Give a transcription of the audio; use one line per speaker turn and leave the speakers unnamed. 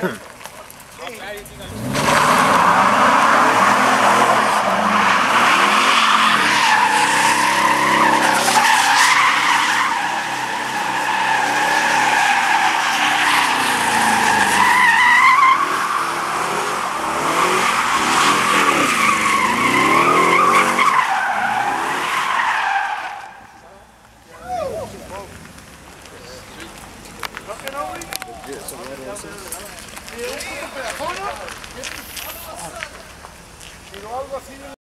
Get some of that Pero un poco pegajono, pero algo así...